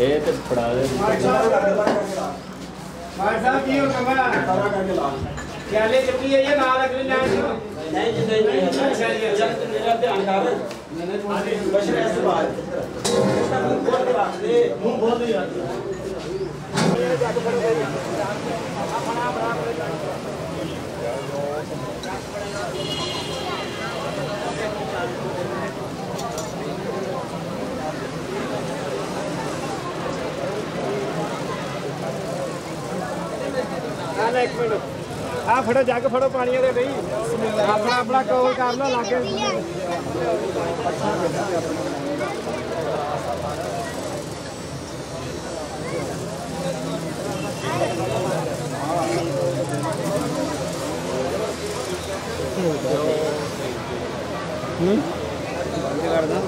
ये तो पढ़ा दे। मार साहब ये कमरा सारा करके ला क्या ले चुकी है ये नाल अगली लाइन नहीं जी नहीं अच्छा ये जब मेरा पे अंकार मैंने तुम्हें बशर ऐसे बात बोल के बात ले मुँह बोल दे यार ਚੱਲ ਇੱਕ ਮਿੰਟ ਆ ਫੜੋ ਜੱਗ ਫੜੋ ਪਾਣੀ ਦੇ ਬਈ ਆਪਣਾ ਆਪਣਾ ਕੋਲ ਕਰ ਲਓ ਲਾਗੇ ਹੂੰ ਕਰਦਾ